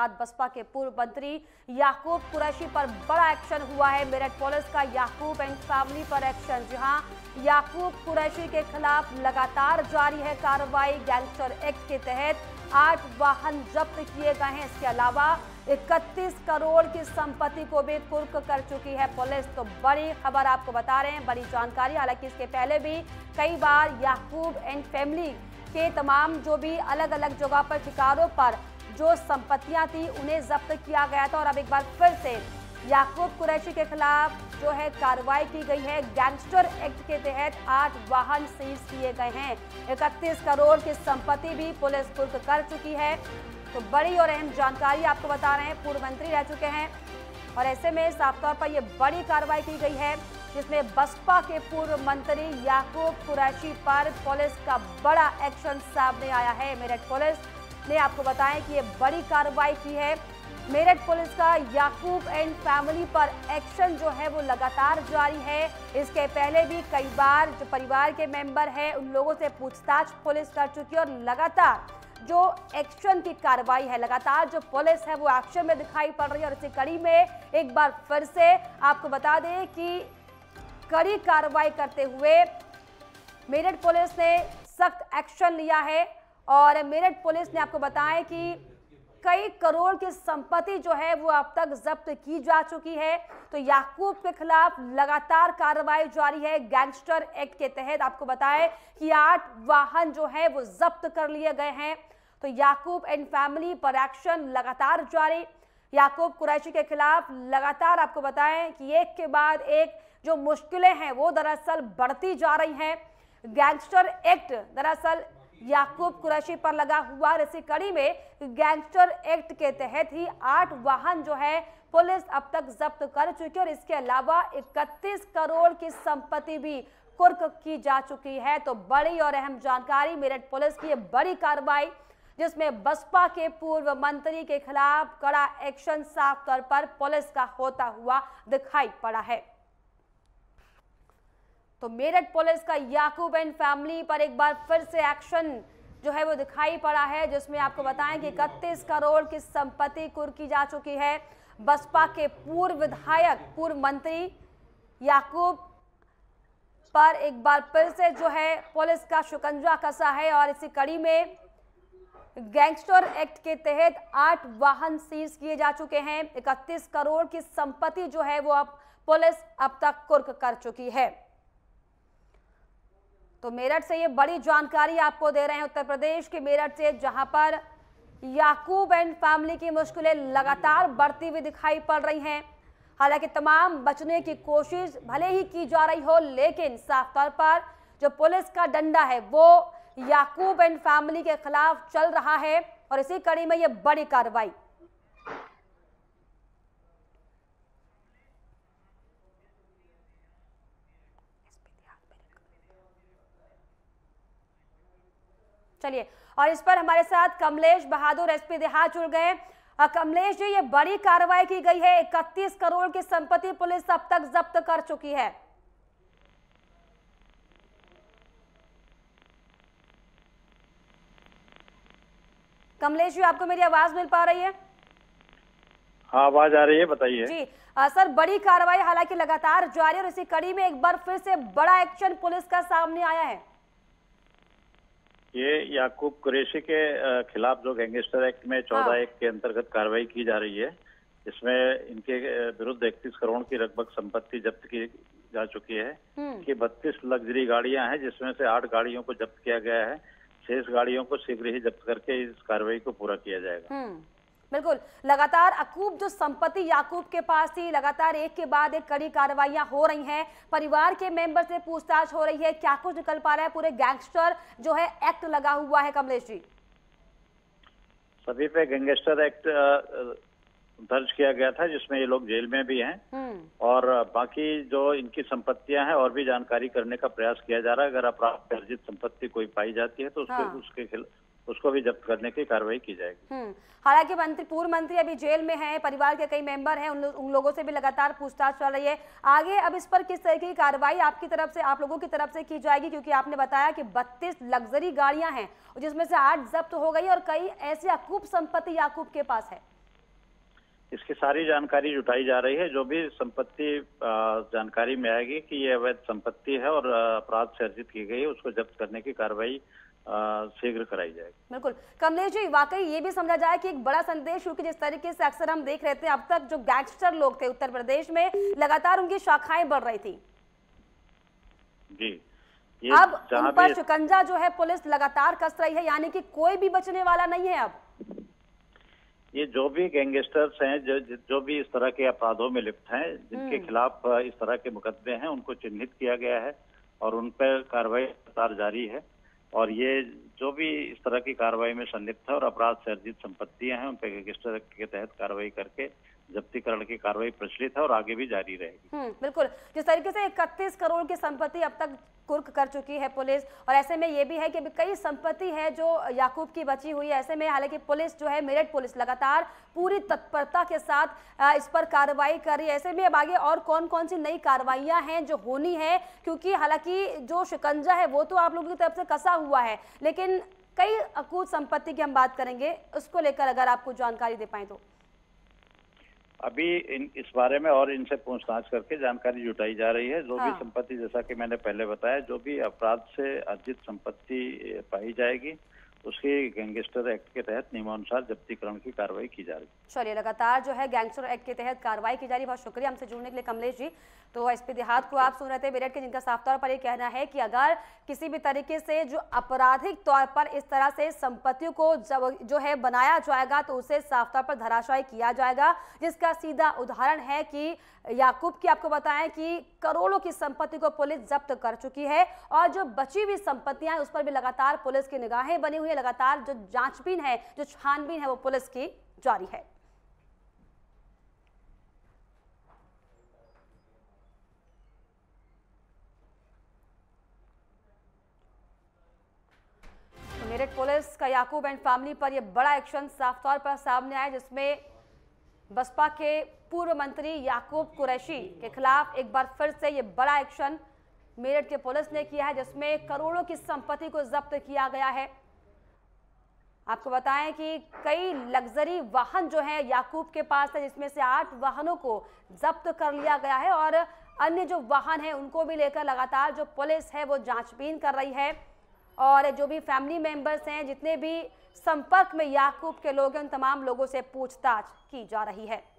बाद बसपा के पूर्व मंत्री याकूब कुरैशी पर बड़ा एक्शन हुआ है। मेरठ पुलिस का याकूब एंड फैमिली पर एक्शन जहाँ याकूब कुरैशी के खिलाफ लगातार जारी है कार्रवाई गैंगस्टर एक्ट के तहत। आठ वाहन जब्त किए गए हैं। इसके अलावा 31 करोड़ की संपत्ति को भी कुर्क कर चुकी है पुलिस। तो बड़ी खबर आपको बता रहे हैं, बड़ी जानकारी। हालाँकि इसके पहले भी कई बार याकूब एंड फैमिली के तमाम जो भी अलग अलग जगह पर ठिकानों पर जो संपत्तियाँ थी, उन्हें जब्त किया गया था। और अब एक बार फिर से याकूब कुरैशी के खिलाफ जो है कार्रवाई की गई है। गैंगस्टर एक्ट के तहत आठ वाहन सीज किए गए हैं। इकतीस करोड़ की संपत्ति भी पुलिस कुर्क कर चुकी है। तो बड़ी और अहम जानकारी आपको बता रहे हैं, पूर्व मंत्री रह चुके हैं। और ऐसे में साफ़ तौर पर यह बड़ी कार्रवाई की गई है, जिसमें बसपा के पूर्व मंत्री याकूब कुरैशी पर पुलिस का बड़ा एक्शन सामने आया है। मेरठ पुलिस ने आपको बताया कि ये बड़ी कार्रवाई की है। मेरठ पुलिस का याकूब एंड फैमिली पर एक्शन जो है वो लगातार जारी है। इसके पहले भी कई बार जो परिवार के मेंबर हैं, उन लोगों से पूछताछ पुलिस कर चुकी है और लगातार जो एक्शन की कार्रवाई है, लगातार जो पुलिस है वो एक्शन में दिखाई पड़ रही है और इसी कड़ी में एक बार फिर से आपको बता दें कि कड़ी कार्रवाई करते हुए मेरठ पुलिस ने सख्त एक्शन लिया है। और मेरठ पुलिस ने आपको बताया कि कई करोड़ की संपत्ति जो है वो अब तक जब्त की जा चुकी है। तो याकूब के खिलाफ लगातार कार्रवाई जारी है। गैंगस्टर एक्ट के तहत आपको बताएँ कि आठ वाहन जो है वो जब्त कर लिए गए हैं। तो याकूब एंड फैमिली पर एक्शन लगातार जारी। याकूब कुरैशी के खिलाफ लगातार आपको बताएँ कि एक के बाद एक जो मुश्किलें हैं वो दरअसल बढ़ती जा रही हैं। गैंगस्टर एक्ट दरअसल याकूब कुरैशी पर लगा हुआ इसी कड़ी में गैंगस्टर एक्ट के तहत ही आठ वाहन जो है, पुलिस अब तक जब्त कर चुकी है और इसके अलावा 31 करोड़ की संपत्ति भी कुर्क की जा चुकी है। तो बड़ी और अहम जानकारी, मेरठ पुलिस की बड़ी कार्रवाई, जिसमें बसपा के पूर्व मंत्री के खिलाफ कड़ा एक्शन साफ़ तौर पर पुलिस का होता हुआ दिखाई पड़ा है। तो मेरठ पुलिस का याकूब एंड फैमिली पर एक बार फिर से एक्शन जो है वो दिखाई पड़ा है, जिसमें आपको बताएँ कि इकतीस करोड़ की संपत्ति कुर्की जा चुकी है। बसपा के पूर्व विधायक, पूर्व मंत्री याकूब पर एक बार फिर से जो है पुलिस का शिकंजा कसा है और इसी कड़ी में गैंगस्टर एक्ट के तहत आठ वाहन सीज किए जा चुके हैं। इकतीस करोड़ की संपत्ति जो है वो अब पुलिस अब तक कुर्क कर चुकी है। तो मेरठ से ये बड़ी जानकारी आपको दे रहे हैं उत्तर प्रदेश के मेरठ से, जहाँ पर याकूब एंड फैमिली की मुश्किलें लगातार बढ़ती हुई दिखाई पड़ रही हैं। हालाँकि तमाम बचने की कोशिश भले ही की जा रही हो, लेकिन साफ़ तौर पर जो पुलिस का डंडा है, वो याकूब एंड फैमिली के खिलाफ चल रहा है और इसी कड़ी में ये बड़ी कार्रवाई। चलिए और इस पर हमारे साथ कमलेश बहादुर एसपी देहात जुड़ गए कमलेश जी ये बड़ी कार्रवाई की गई है। इकतीस करोड़ की संपत्ति पुलिस अब तक जब्त कर चुकी है। कमलेश जी आपको मेरी आवाज़ मिल पा रही है? हाँ आवाज़ आ रही है बताइए। जी आ, सर बड़ी कार्रवाई हालाँकि लगातार जारी और इसी कड़ी में एक बार फिर से बड़ा एक्शन पुलिस का सामने आया है। ये याकूब कुरेशी के खिलाफ जो गैंगस्टर एक्ट में चौदह हाँ। एक के अंतर्गत कार्रवाई की जा रही है इसमें इनके विरुद्ध इकतीस करोड़ की लगभग संपत्ति जब्त की जा चुकी है हम्म। कि बत्तीस लग्जरी गाड़ियाँ हैं जिसमें से आठ गाड़ियों को जब्त किया गया है शेष गाड़ियों को शीघ्र ही जब्त करके इस कार्रवाई को पूरा किया जाएगा हम्म। बिल्कुल लगातार अकूब जो संपत्ति याकूब के पास थी लगातार एक के बाद एक कड़ी कार्रवाइयाँ हो रही हैं। परिवार के मेंबर से पूछताछ हो रही है क्या कुछ निकल पा रहा है? पूरे गैंगस्टर जो है एक्ट लगा हुआ है कमलेश जी। सभी पे गैंगस्टर एक्ट दर्ज किया गया था जिसमें ये लोग जेल में भी हैं। हम्म। और बाकी जो इनकी संपत्तियाँ हैं और भी जानकारी करने का प्रयास किया जा रहा है। अगर अपराध अर्जित संपत्ति कोई पाई जाती है तो उसके हाँ। उसके उसको भी जब्त करने की कार्रवाई की जाएगी। हम्म। हालाँकि मंत्री पूर्व मंत्री अभी जेल में हैं परिवार के कई मेंबर हैं उन, लो, उन लोगों से भी लगातार पूछताछ चल रही है। आगे अब इस पर किस तरह की कार्रवाई आपकी तरफ़ से आप लोगों की तरफ़ से की जाएगी? क्योंकि आपने बताया कि बत्तीस लग्जरी गाड़ियाँ हैं जिसमें से आठ जब्त हो गई और कई ऐसी अकूप संपत्ति याकूब के पास है। इसकी सारी जानकारी जुटाई जा रही है। जो भी संपत्ति जानकारी में आएगी कि ये अवैध संपत्ति है और अपराध से अर्जित की गई है उसको जब्त करने की कार्रवाई शीघ्र कराई जाएगी। बिल्कुल। कमलेश जी वाकई ये भी समझा जाए कि एक बड़ा संदेश क्योंकि जिस तरीके से अक्सर हम देख रहे थे अब तक जो गैंगस्टर लोग थे उत्तर प्रदेश में लगातार उनकी शाखाएँ बढ़ रही थी। जी। अब उन पर शिकंजा जो है पुलिस लगातार कस रही है यानी कि कोई भी बचने वाला नहीं है अब। ये जो भी गैंगस्टर्स हैं जो जो भी इस तरह के अपराधों में लिप्त हैं जिनके हम्म। खिलाफ इस तरह के मुकदमे हैं उनको चिन्हित किया गया है और उन पर कार्रवाई लगातार जारी है और ये जो भी इस तरह की कार्रवाई में संलिप्त है और अपराध से अर्जित संपत्तियाँ हैं उन पर गैंगस्टर के तहत कार्रवाई करके जब्तीकरण की कार्रवाई प्रचलित है और आगे भी जारी रहेगी। हम्म, बिल्कुल। जिस तरीके से इकतीस करोड़ की संपत्ति अब तक कुर्क कर चुकी है पुलिस और ऐसे में ये भी है कि कई संपत्ति है जो याकूब की बची हुई है। ऐसे में हालाँकि पुलिस जो है मेरठ पुलिस लगातार पूरी तत्परता के साथ इस पर कार्रवाई कर रही है। ऐसे में अब आगे और कौन कौन सी नई कार्रवाइयाँ हैं जो होनी है? क्योंकि हालाँकि जो शिकंजा है वो तो आप लोगों की तरफ़ से कसा हुआ है लेकिन कई अकूत संपत्ति की हम बात करेंगे उसको लेकर अगर आपको जानकारी दे पाए तो। अभी इन इस बारे में और इनसे पूछताछ करके जानकारी जुटाई जा रही है जो हाँ। भी संपत्ति जैसा कि मैंने पहले बताया जो भी अपराध से अर्जित संपत्ति पाई जाएगी उसकी गैंगस्टर एक्ट के तहत नियमानुसार जब्तीकरण की कार्रवाई की जा रही है। चलिए, लगातार जो है गैंगस्टर एक्ट के तहत कार्रवाई की जा रही है। बहुत शुक्रिया हमसे जुड़ने के लिए कमलेश जी। तो एस पी देहात को आप सुन रहे थे मेरठ के, जिनका साफ़ तौर पर ये कहना है कि अगर किसी भी तरीके से जो आपराधिक तौर पर इस तरह से संपत्तियों को जब जो है बनाया जाएगा तो उसे साफ़ तौर पर धराशायी किया जाएगा। जिसका सीधा उदाहरण है कि याकूब की आपको बताएँ कि करोड़ों की संपत्ति को पुलिस जब्त कर चुकी है और जो बची हुई संपत्तियाँ उस पर भी लगातार पुलिस की निगाहें बनी हुई है लगातार जो जांचबीन है, जो छानबीन है, वो पुलिस की जारी है। तो मेरठ पुलिस का याकूब एंड फैमिली पर यह बड़ा एक्शन साफ़ तौर पर सामने आया, जिसमें बसपा के पूर्व मंत्री याकूब कुरैशी के खिलाफ एक बार फिर से ये बड़ा एक्शन मेरठ के पुलिस ने किया है, जिसमें करोड़ों की संपत्ति को जब्त किया गया है। आपको बताएँ कि कई लग्जरी वाहन जो है याकूब के पास है, जिसमें से आठ वाहनों को जब्त कर लिया गया है और अन्य जो वाहन है, उनको भी लेकर लगातार जो पुलिस है, वो जांचबीन कर रही है। और जो भी फैमिली मेंबर्स हैं, जितने भी संपर्क में याकूब के लोग हैं, उन तमाम लोगों से पूछताछ की जा रही है।